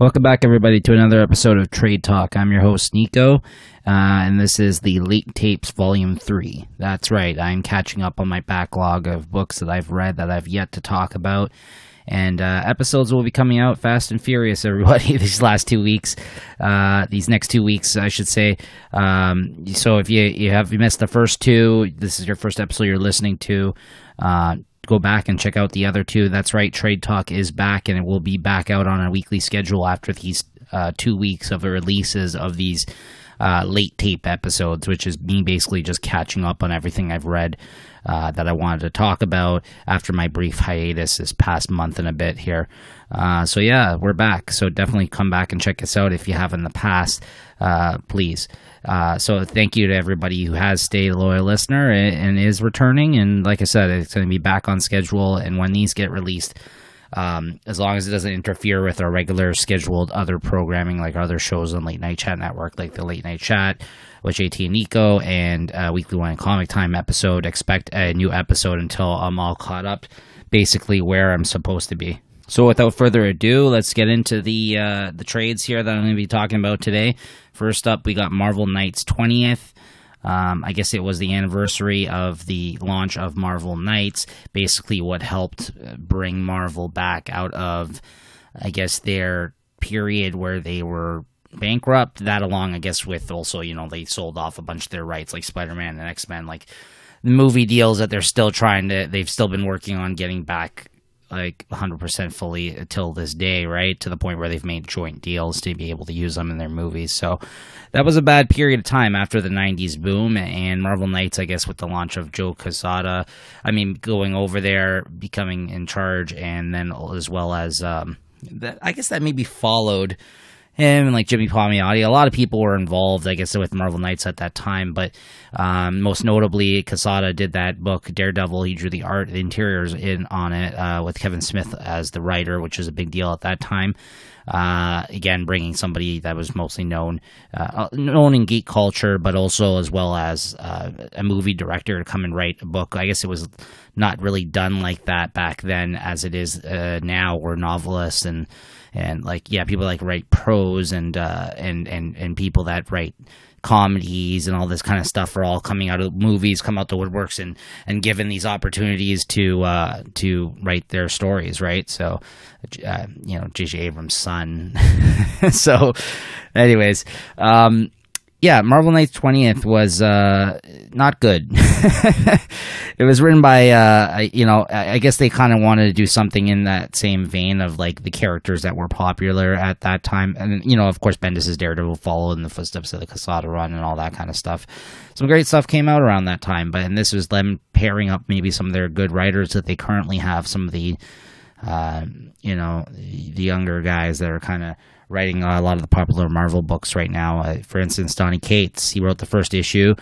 Welcome back, everybody, to another episode of Trade Talk. I'm your host, Niko, uh, and this is the Late Tapes Volume 3. That's right, I'm catching up on my backlog of books that I've read that I've yet to talk about. And uh, episodes will be coming out fast and furious, everybody, these last two weeks. Uh, these next two weeks, I should say. Um, so if you, you have you missed the first two, this is your first episode you're listening to. Go back and check out the other two. That's right, Trade Talk is back, and it will be back out on a weekly schedule after these uh, two weeks of releases of these uh, late tape episodes, which is me basically just catching up on everything I've read uh, that I wanted to talk about after my brief hiatus this past month and a bit here. Uh, so yeah, we're back. So definitely come back and check us out if you have in the past, uh, please. Uh, so thank you to everybody who has stayed a loyal listener and, and is returning. And like I said, it's going to be back on schedule. And when these get released, um, as long as it doesn't interfere with our regular scheduled other programming, like other shows on Late Night Chat Network, like the Late Night Chat with JT and Niko and uh, Weekly One Comic Time episode. Expect a new episode until I'm all caught up, basically where I'm supposed to be. So without further ado, let's get into the uh, the trades here that I'm going to be talking about today. First up, we got Marvel Knights 20th. Um, I guess it was the anniversary of the launch of Marvel Knights. Basically, what helped uh, bring Marvel back out of, I guess, their period where they were bankrupt. That along, I guess, with also, you know, they sold off a bunch of their rights, like Spider Man and X Men, like movie deals that they're still trying to, they've still been working on getting back like 100% fully until this day, right? To the point where they've made joint deals to be able to use them in their movies. So that was a bad period of time after the 90s boom. And Marvel Knights, I guess, with the launch of Joe Quesada, I mean, going over there, becoming in charge, and then as well as, um, that, I guess that maybe followed him and like Jimmy Palmiotti. A lot of people were involved, I guess, with Marvel Knights at that time. But um, most notably, Quesada did that book Daredevil. He drew the art, the interiors in on it uh, with Kevin Smith as the writer, which was a big deal at that time. Uh, again, bringing somebody that was mostly known, uh, known in geek culture, but also as well as uh, a movie director to come and write a book. I guess it was not really done like that back then, as it is uh, now, where novelists and and like yeah, people like write prose and uh, and and and people that write comedies and all this kind of stuff are all coming out of movies, come out the woodworks, and and given these opportunities to uh, to write their stories, right? So, uh, you know, J.J. Abrams' son. so, anyways, um, yeah, Marvel Knights 20th was uh, not good. it was written by, uh, you know, I guess they kind of wanted to do something in that same vein of like the characters that were popular at that time. And, you know, of course, Bendis' Daredevil followed in the footsteps of the Quesada run and all that kind of stuff. Some great stuff came out around that time, but and this was them pairing up maybe some of their good writers that they currently have, some of the, uh, you know, the younger guys that are kind of writing a lot of the popular Marvel books right now. Uh, for instance, Donny Cates, he wrote the first issue.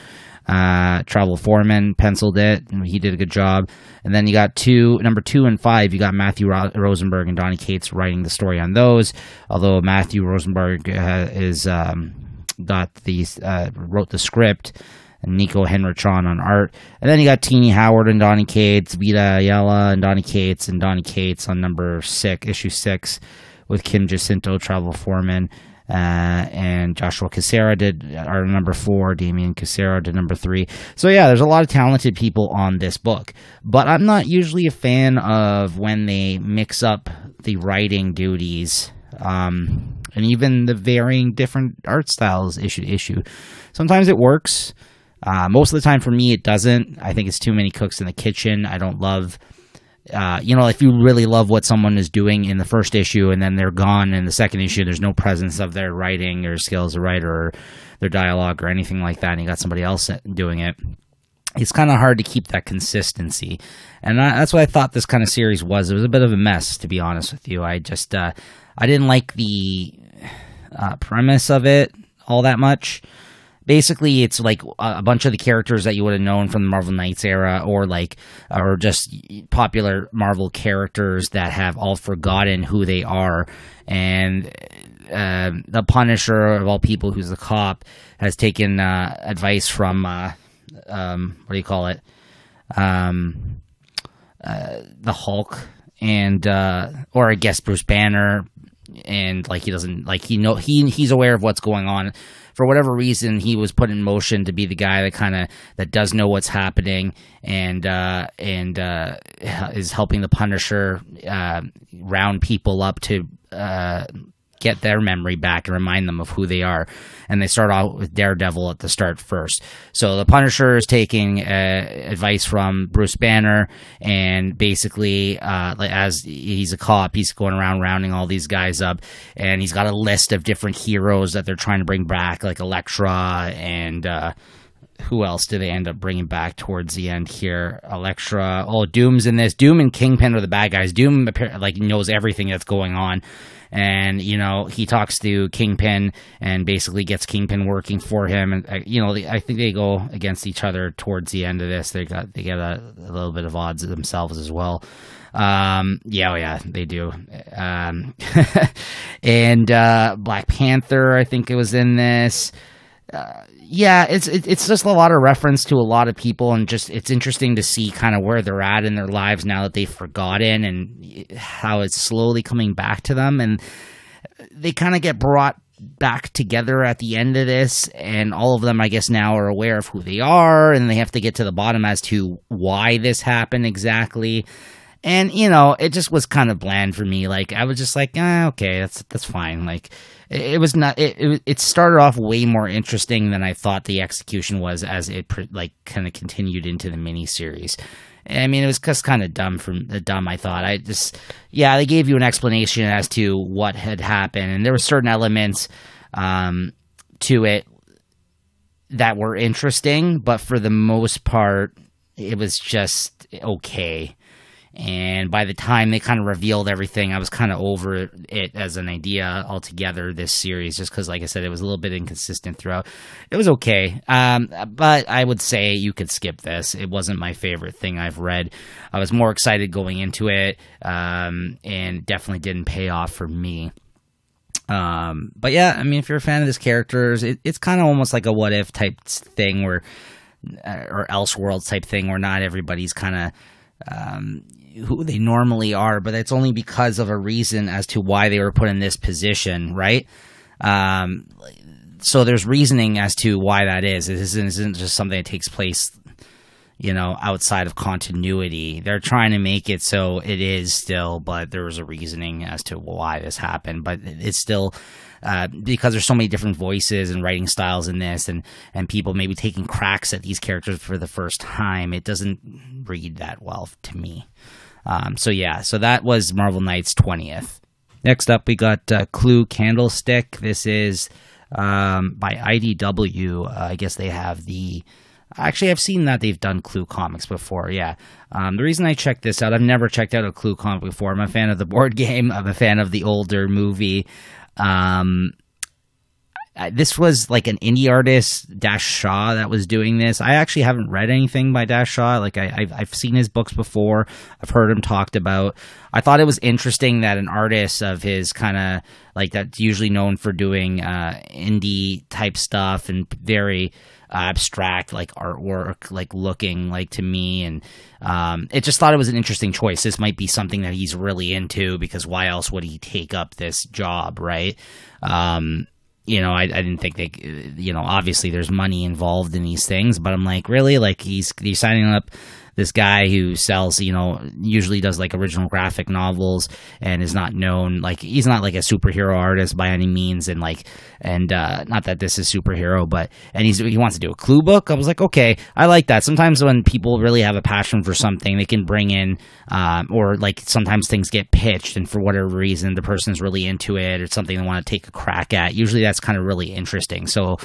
Uh, Travel Foreman penciled it, and he did a good job. And then you got two, number two and five, you got Matthew Ro- Rosenberg and Donny Cates writing the story on those. Although Matthew Rosenberg uh, is um, got these uh, wrote the script, and Niko Henrichon on art. And then you got Tini Howard and Donny Cates, Vita Ayala and Donny Cates, and Donny Cates on number six, issue six with Kim Jacinto, Travel Foreman. Uh, and Joshua Cassara did our number four. Damian Cassara did number three. So yeah, there's a lot of talented people on this book, but I'm not usually a fan of when they mix up the writing duties, um, and even the varying different art styles issue issue. Sometimes it works. Uh, most of the time for me, it doesn't. I think it's too many cooks in the kitchen. I don't love uh, you know, if you really love what someone is doing in the first issue and then they're gone in the second issue, there's no presence of their writing or skill as a writer or their dialogue or anything like that, and you got somebody else doing it. It's kind of hard to keep that consistency, and that's what I thought this kind of series was. It was a bit of a mess, to be honest with you. I just uh, I didn't like the uh, premise of it all that much basically it's like a bunch of the characters that you would have known from the Marvel Knights era or like or just popular Marvel characters that have all forgotten who they are. And uh, the Punisher of all people who's the cop has taken uh, advice from uh, um, what do you call it? Um, uh, the Hulk and uh, or I guess Bruce Banner. And like he doesn't like he know he he's aware of what's going on for whatever reason he was put in motion to be the guy that kind of that does know what's happening and uh, and uh, is helping the Punisher uh, round people up to uh, get their memory back and remind them of who they are. And they start out with Daredevil at the start first. So the Punisher is taking uh, advice from Bruce Banner, and basically, uh, as he's a cop, he's going around rounding all these guys up, and he's got a list of different heroes that they're trying to bring back, like Elektra and. Uh, who else do they end up bringing back towards the end here? Elektra. Oh, Doom's in this. Doom and Kingpin are the bad guys. Doom like knows everything that's going on and you know he talks to Kingpin and basically gets Kingpin working for him, and uh, you know I think they go against each other towards the end of this. They got they get a, a little bit of odds themselves as well. Um, yeah, oh yeah, they do. Um, and uh, Black Panther, I think it was in this. Uh, yeah, it's it's just a lot of reference to a lot of people, and just it's interesting to see kind of where they're at in their lives now that they've forgotten, and how it's slowly coming back to them, and they kind of get brought back together at the end of this, and all of them, I guess, now are aware of who they are, and they have to get to the bottom as to why this happened exactly. And you know, it just was kind of bland for me. Like I was just like, ah, okay, that's that's fine. Like it was not it, it started off way more interesting than I thought the execution was as it like kind of continued into the miniseries. I mean, it was just kind of dumb from the dumb. I thought I just yeah, they gave you an explanation as to what had happened, and there were certain elements um, to it that were interesting, but for the most part, it was just okay. And by the time they kind of revealed everything, I was kind of over it as an idea altogether. This series, just because, like I said, it was a little bit inconsistent throughout. It was okay, um, but I would say you could skip this. It wasn't my favorite thing I've read. I was more excited going into it, um, and definitely didn't pay off for me. Um, but yeah, I mean, if you're a fan of this characters, it, it's kind of almost like a what if type thing, where uh, or Elseworlds type thing, where not everybody's kind of um, who they normally are, but it's only because of a reason as to why they were put in this position, right? Um, so there's reasoning as to why that is. This isn't just something that takes place, you know, outside of continuity. They're trying to make it so it is still, but there was a reasoning as to why this happened. But it's still uh, because there's so many different voices and writing styles in this, and and people maybe taking cracks at these characters for the first time. It doesn't read that well to me. Um, so yeah, so that was Marvel Knights 20th. Next up, we got uh, Clue Candlestick. This is um, by IDW. Uh, I guess they have the. Actually, I've seen that they've done Clue comics before. Yeah. Um, the reason I checked this out, I've never checked out a Clue comic before. I'm a fan of the board game. I'm a fan of the older movie. Um, this was like an indie artist Dash Shaw that was doing this. I actually haven't read anything by Dash Shaw. Like I, have I've seen his books before. I've heard him talked about. I thought it was interesting that an artist of his kind of like that's usually known for doing uh, indie type stuff and very abstract like artwork like looking like to me. And um, it just thought it was an interesting choice. This might be something that he's really into because why else would he take up this job right? Um, you know, I, I didn't think they, you know, obviously there's money involved in these things, but I'm like, really? Like he's he's signing up this guy who sells, you know, usually does like original graphic novels and is not known like he's not like a superhero artist by any means and like and uh not that this is superhero but and he's he wants to do a clue book. I was like, "Okay, I like that." Sometimes when people really have a passion for something, they can bring in um or like sometimes things get pitched and for whatever reason the person's really into it or something they want to take a crack at. Usually that's kind of really interesting. So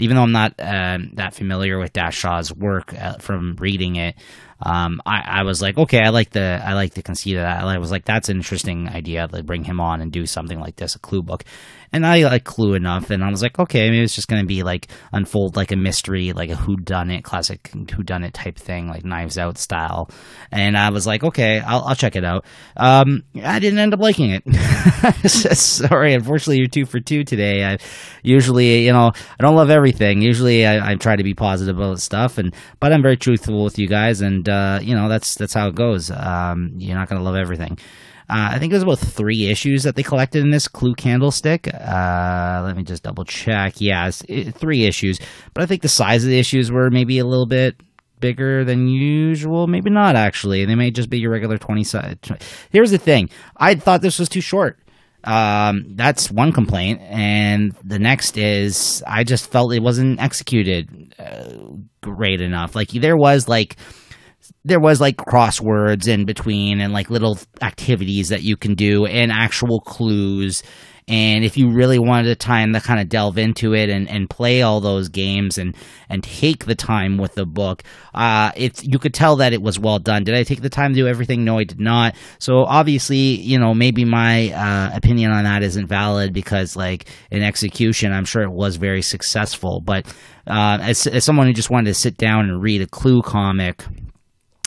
even though I'm not uh, that familiar with Dash Shaw's work uh, from reading it, um, I, I was like, okay, I like the I like the conceit of that. I was like, that's an interesting idea to bring him on and do something like this, a clue book and I like Clue enough, and I was like, okay, maybe it's just gonna be like unfold like a mystery, like a who done it, classic who done it type thing, like Knives Out style. And I was like, okay, I'll, I'll check it out. Um, I didn't end up liking it. Sorry, unfortunately, you're two for two today. I usually, you know, I don't love everything. Usually, I, I try to be positive about stuff, and but I'm very truthful with you guys, and uh, you know, that's that's how it goes. Um, you're not gonna love everything. Uh, I think was about three issues that they collected in this Clue Candlestick. Uh, let me just double check. Yeah, it, three issues. But I think the size of the issues were maybe a little bit bigger than usual. Maybe not, actually. They may just be your regular 20 size. Here's the thing I thought this was too short. Um, that's one complaint. And the next is I just felt it wasn't executed uh, great enough. Like, there was like there was like crosswords in between and like little activities that you can do and actual clues and if you really wanted the time to kind of delve into it and, and play all those games and, and take the time with the book, uh, it's you could tell that it was well done. Did I take the time to do everything? No, I did not. So obviously, you know, maybe my uh, opinion on that isn't valid because, like in execution, I'm sure it was very successful. But uh, as, as someone who just wanted to sit down and read a Clue comic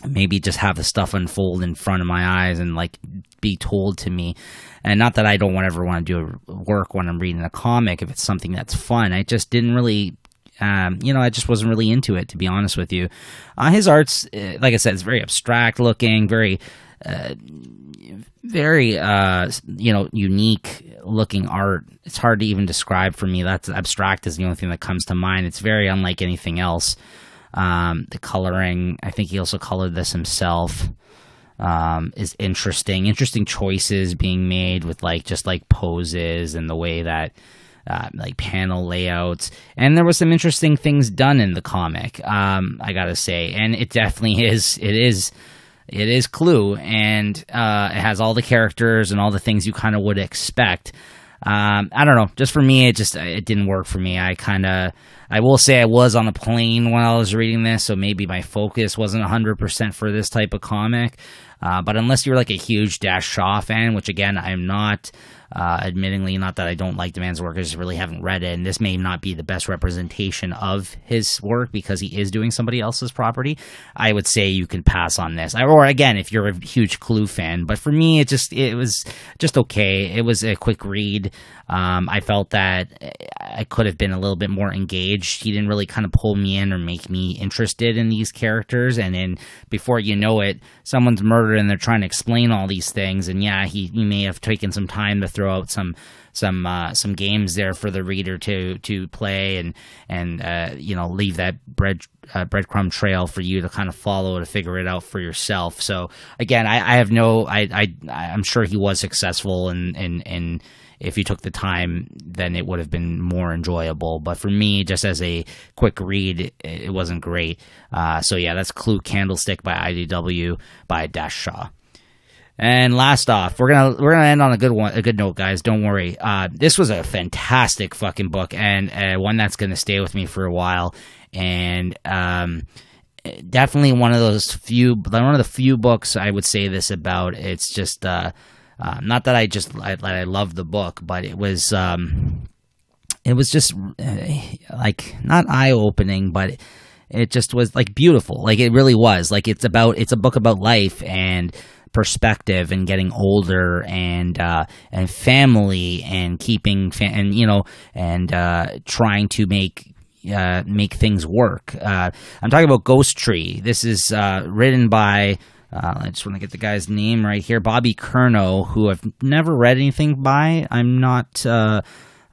maybe just have the stuff unfold in front of my eyes and like be told to me. And not that i don't ever want to do work when i'm reading a comic if it's something that's fun. I just didn't really um, you know i just wasn't really into it to be honest with you. Uh, his art's uh, like i said it's very abstract looking very uh, very uh, you know unique looking art. It's hard to even describe for me. That's abstract is the only thing that comes to mind. It's very unlike anything else um, the coloring, I think he also colored this himself. Um, is interesting. Interesting choices being made with like just like poses and the way that uh, like panel layouts, and there was some interesting things done in the comic. Um, I gotta say, and it definitely is. It is. It is Clue, and uh, it has all the characters and all the things you kind of would expect. Um, I don't know. Just for me, it just it didn't work for me. I kind of I will say I was on a plane when I was reading this, so maybe my focus wasn't 100% for this type of comic. Uh, but unless you're like a huge Dash Shaw fan, which again, I'm not, uh, admittingly, not that I don't like the man's work, I just really haven't read it, and this may not be the best representation of his work because he is doing somebody else's property. I would say you can pass on this, or again, if you're a huge Clue fan. But for me, it just it was just okay. It was a quick read. Um, I felt that I could have been a little bit more engaged. He didn't really kind of pull me in or make me interested in these characters. And then before you know it, someone's murdered and they're trying to explain all these things. And yeah, he, he may have taken some time to throw out some some uh, some games there for the reader to to play and and uh, you know leave that bread uh, breadcrumb trail for you to kind of follow to figure it out for yourself. So again, I, I have no I I I'm sure he was successful and and and if you took the time, then it would have been more enjoyable. But for me, just as a quick read, it, wasn't great. Uh, so yeah, that's Clue Candlestick by IDW by Dash Shaw. And last off, we're gonna we're gonna end on a good one, a good note, guys. Don't worry. Uh, this was a fantastic fucking book, and uh, one that's gonna stay with me for a while. And um, definitely one of those few, one of the few books I would say this about. It's just uh, uh, not that I just I, I love the book, but it was um, it was just uh, like not eye opening, but it just was like beautiful. Like it really was. Like it's about it's a book about life and perspective and getting older and uh, and family and keeping fa- and you know and uh, trying to make uh, make things work. Uh, I'm talking about Ghost Tree. This is uh, written by uh, I just want to get the guy's name right here, Bobby Curnow, who I've never read anything by. I'm not.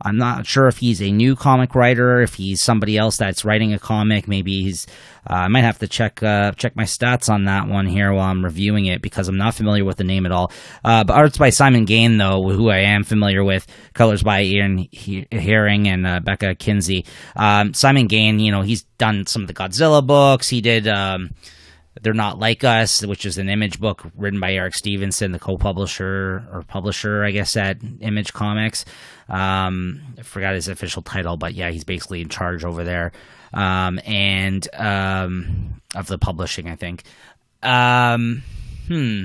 I'm not sure if he's a new comic writer, if he's somebody else that's writing a comic. Maybe he's. Uh, I might have to check uh, check my stats on that one here while I'm reviewing it because I'm not familiar with the name at all. Uh, but art's by Simon Gane, though, who I am familiar with. Colors by Ian Herring and uh, Becca Kinsey. Um, Simon Gane, you know, he's done some of the Godzilla books. He did. Um, they're Not Like Us, which is an image book written by Eric Stephenson, the co publisher or publisher, I guess, at Image Comics. Um, I forgot his official title, but yeah, he's basically in charge over there. Um, and um, of the publishing, I think. Um, hmm.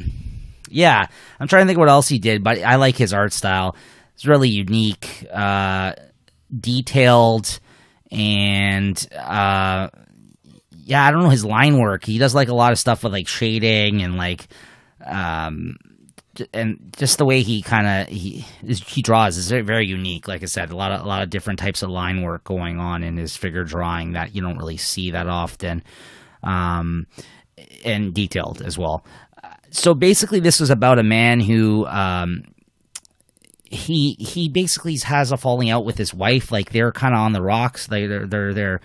Yeah, I'm trying to think what else he did, but I like his art style. It's really unique, uh, detailed, and uh, yeah, I don't know his line work. He does like a lot of stuff with like shading and like um and just the way he kind of he he draws is very, very unique. Like I said, a lot of a lot of different types of line work going on in his figure drawing that you don't really see that often, um, and detailed as well. so basically, this was about a man who um, he he basically has a falling out with his wife. Like they're kind of on the rocks. They they're they're, they're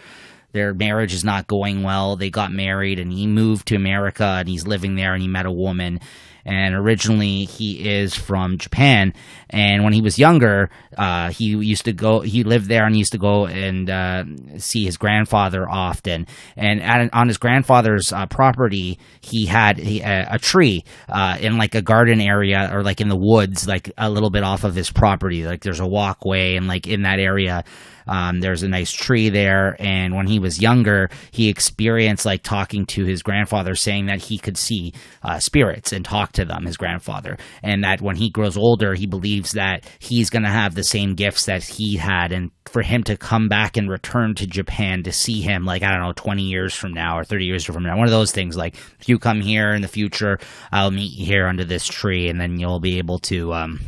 their marriage is not going well. They got married and he moved to America and he's living there and he met a woman and originally he is from Japan. And when he was younger, uh, he used to go. He lived there and he used to go and uh, see his grandfather often. And at, on his grandfather's uh, property, he had a, tree uh, in like a garden area or like in the woods, like a little bit off of his property. Like there's a walkway and like in that area um, there's a nice tree there. And when he was younger, he experienced like talking to his grandfather, saying that he could see uh, spirits and talk to them, his grandfather. And that when he grows older, he believes that he's going to have the same gifts that he had. And for him to come back and return to Japan to see him, like, I don't know, 20 years from now or 30 years from now, one of those things, like, if you come here in the future, I'll meet you here under this tree, and then you'll be able to, um,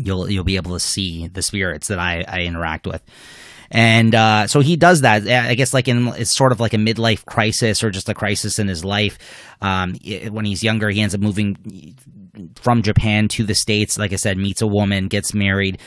you'll you'll be able to see the spirits that I, I interact with. And uh, so he does that. I guess like in it's sort of like a midlife crisis or just a crisis in his life. Um, when he's younger, he ends up moving from Japan to the states. Like I said, meets a woman, gets married.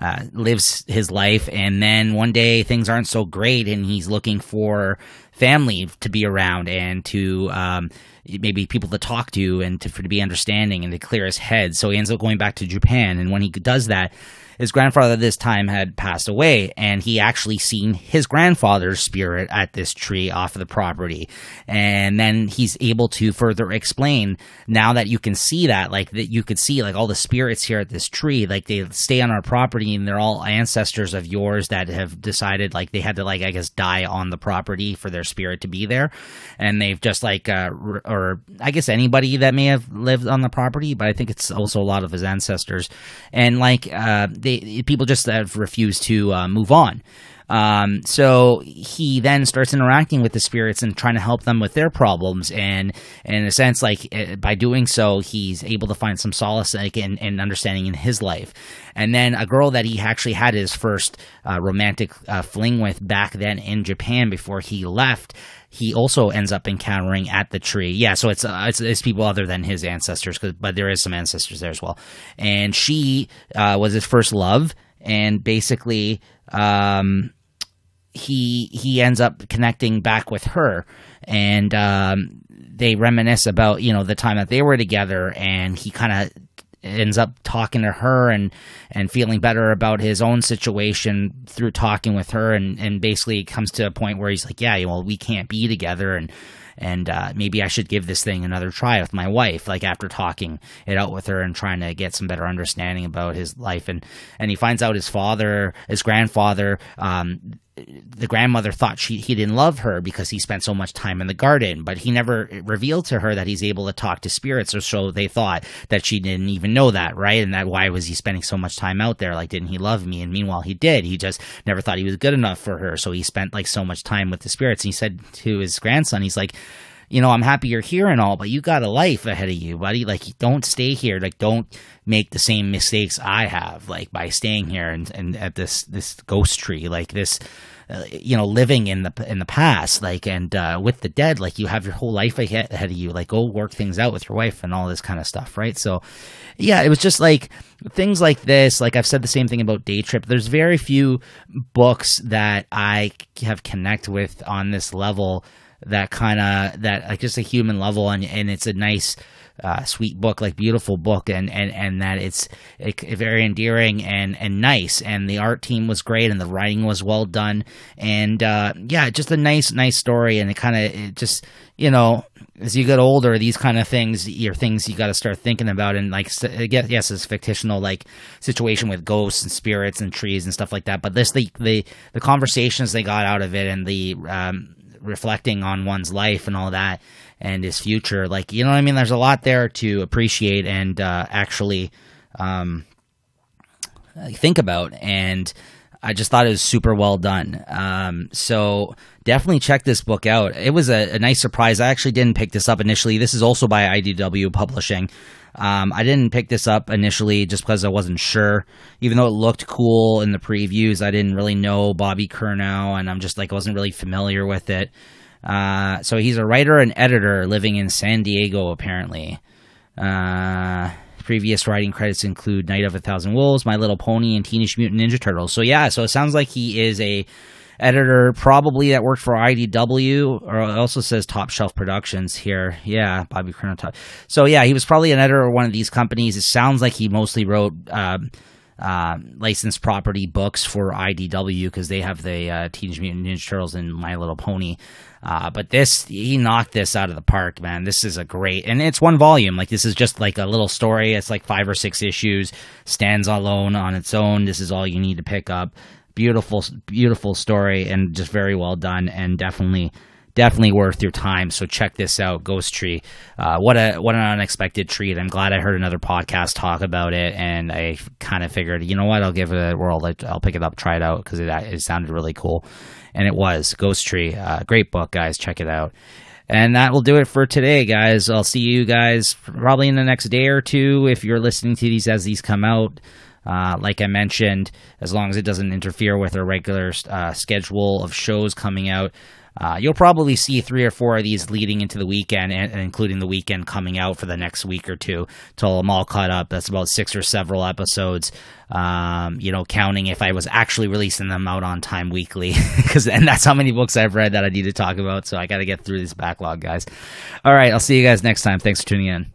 Uh, lives his life, and then one day things aren't so great, and he's looking for family to be around and to um, maybe people to talk to and to, for, to be understanding and to clear his head. So he ends up going back to Japan, and when he does that, his grandfather this time had passed away, and he actually seen his grandfather's spirit at this tree off of the property. And then he's able to further explain now that you can see that, like that you could see like all the spirits here at this tree, like they stay on our property and they're all ancestors of yours that have decided like they had to like I guess die on the property for their spirit to be there, and they've just like uh, or I guess anybody that may have lived on the property, but I think it's also a lot of his ancestors, and like uh, they people just have refused to uh, move on. Um, so he then starts interacting with the spirits and trying to help them with their problems, and, and in a sense, like eh, by doing so, he's able to find some solace like, and, and understanding in his life. And then a girl that he actually had his first uh, romantic uh, fling with back then in Japan before he left he also ends up encountering at the tree. Yeah, so it's uh, it's, it's, people other than his ancestors, but there is some ancestors there as well. And she uh, was his first love, and basically, um, he he ends up connecting back with her, and um, they reminisce about you know the time that they were together, and he kind of ends up talking to her and and feeling better about his own situation through talking with her and and basically comes to a point where he's like yeah well we can't be together and and uh, maybe I should give this thing another try with my wife. Like after talking it out with her and trying to get some better understanding about his life, and and he finds out his father, his grandfather, um, the grandmother thought she he didn't love her because he spent so much time in the garden, but he never revealed to her that he's able to talk to spirits, or so they thought that she didn't even know that, right? And that why was he spending so much time out there? Like, didn't he love me? And meanwhile, he did. He just never thought he was good enough for her, so he spent like so much time with the spirits. And he said to his grandson, he's like you know, I'm happy you're here and all, but you got a life ahead of you, buddy. Like, don't stay here. Like, don't make the same mistakes I have, like by staying here and, and at this this ghost tree, like this, uh, you know, living in the in the past, like and uh, with the dead, like you have your whole life ahead, ahead of you. Like, go work things out with your wife and all this kind of stuff, right? So, yeah, it was just like things like this. Like I've said the same thing about Day Trip. There's very few books that I have connect with on this level that kind of that like just a human level and and it's a nice uh, sweet book like beautiful book and and and that it's it, very endearing and and nice. And the art team was great and the writing was well done. And uh, yeah just a nice nice story and it kind of it just you know as you get older these kind of things are things you got to start thinking about and like yes it's fictional like situation with ghosts and spirits and trees and stuff like that. But this the the, the conversations they got out of it and the um, reflecting on one's life and all that and his future. Like, you know what I mean? There's a lot there to appreciate and uh, actually um, think about. And I just thought it was super well done. Um, so definitely check this book out. It was a, a, nice surprise. I actually didn't pick this up initially. This is also by IDW Publishing. Um, I didn't pick this up initially just because I wasn't sure. Even though it looked cool in the previews, I didn't really know Bobby Curnow, and I'm just like I wasn't really familiar with it. Uh, so he's a writer and editor living in San Diego, apparently. Uh, previous writing credits include Night of a Thousand Wolves, My Little Pony, and Teenage Mutant Ninja Turtles. So yeah, so it sounds like he is a editor probably that worked for IDW, or also says Top Shelf Productions here. Yeah, Bobby Top. So yeah, he was probably an editor of one of these companies. It sounds like he mostly wrote. Um, uh, licensed property books for IDW because they have the uh, Teenage Mutant Ninja Turtles and My Little Pony. Uh, but this, he knocked this out of the park, man. This is a great, and it's one volume. Like this is just like a little story. It's like five or six issues, stands alone on its own. This is all you need to pick up. Beautiful, beautiful story, and just very well done, and definitely definitely worth your time. So check this out, Ghost Tree. Uh, what a what an unexpected treat. I'm glad I heard another podcast talk about it, and I kind of figured, you know what, I'll give it a whirl. I'll pick it up, try it out because it it sounded really cool, and it was Ghost Tree. Uh, great book, guys. Check it out. And that will do it for today, guys. I'll see you guys probably in the next day or two if you're listening to these as these come out. Uh, like I mentioned, as long as it doesn't interfere with our regular uh, schedule of shows coming out, uh, you'll probably see three or four of these leading into the weekend, and, and, including the weekend coming out for the next week or two till I'm all caught up. That's about six or several episodes. Um, you know, counting if I was actually releasing them out on time weekly, because and that's how many books I've read that I need to talk about. So I got to get through this backlog, guys. All right, I'll see you guys next time. Thanks for tuning in.